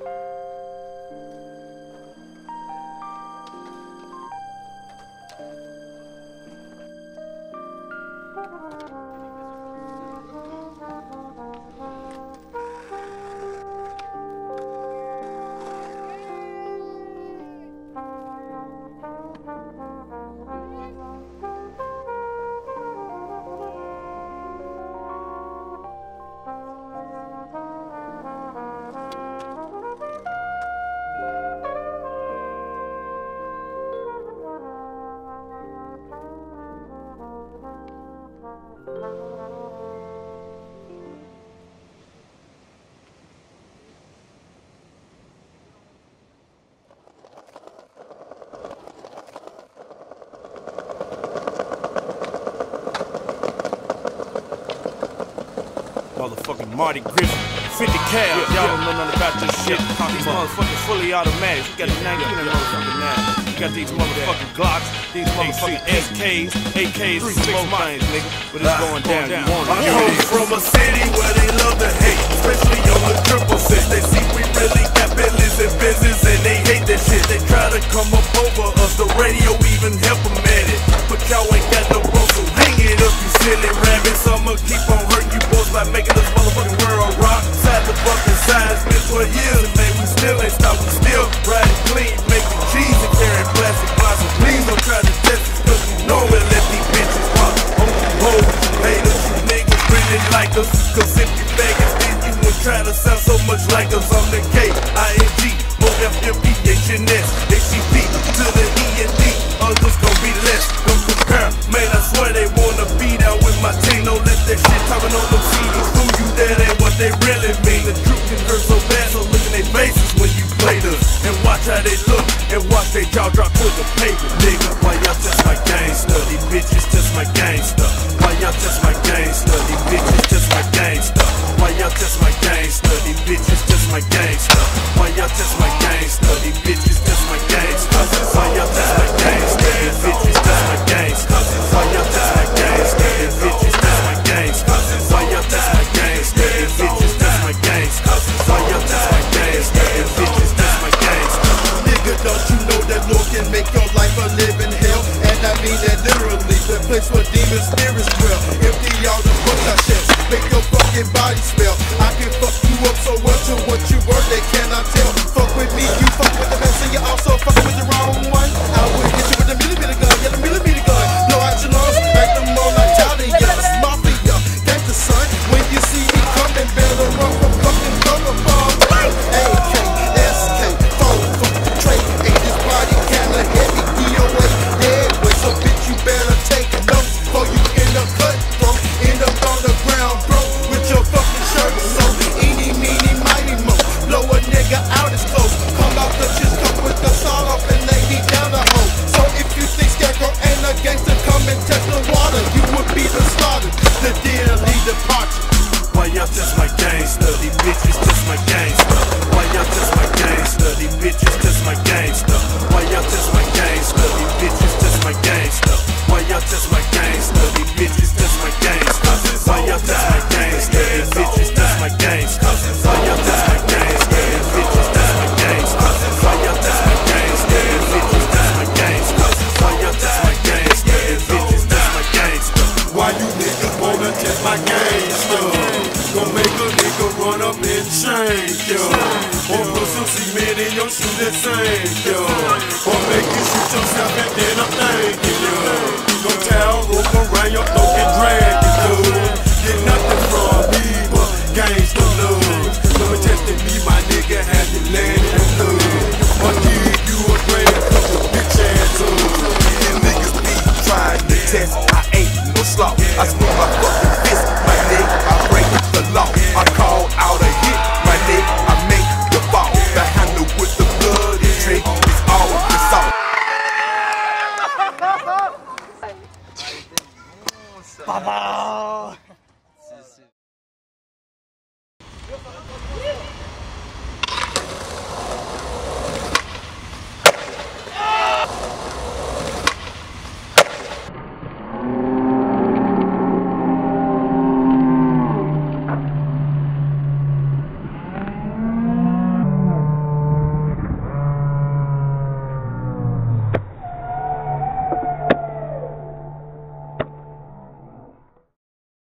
you Motherfucking Marty Griffin. 50 cal. Y'all yeah. don't know nothing about this shit. Yeah. These motherfucking fully automatics. We got the 19 yeah, motherfucking now. Got these motherfucking Glocks, these motherfucking SKs, AKs, Three, six mines, nigga. But it's going down. down. I'm from a city where they love to hate, especially on the triple six. They see Think I'ma keep on hurting you boys by making this motherfucking world rock. Sad the fucking size, been 20 years, man, we still ain't stopped. We still riding clean, making cheese and carrying plastic bottles. So please don't try to test us, cause you know we let these bitches pop. On you hoes, haters, you niggas really like us. Cause if you beggars, then you would try to sound so much like us. I'm the strapped to the paper, nigga. Why y'all test my gangster? These bitches test my gangster. Why y'all test my gangster? These bitches test my gangster. Why y'all test my gangster? These Just gangsta. same, yo. And then I'm thinking, yo. You rope around your throat and drag. Get nothing from me but love. My nigga, have you? Or give you a couple bitch niggas be trying to test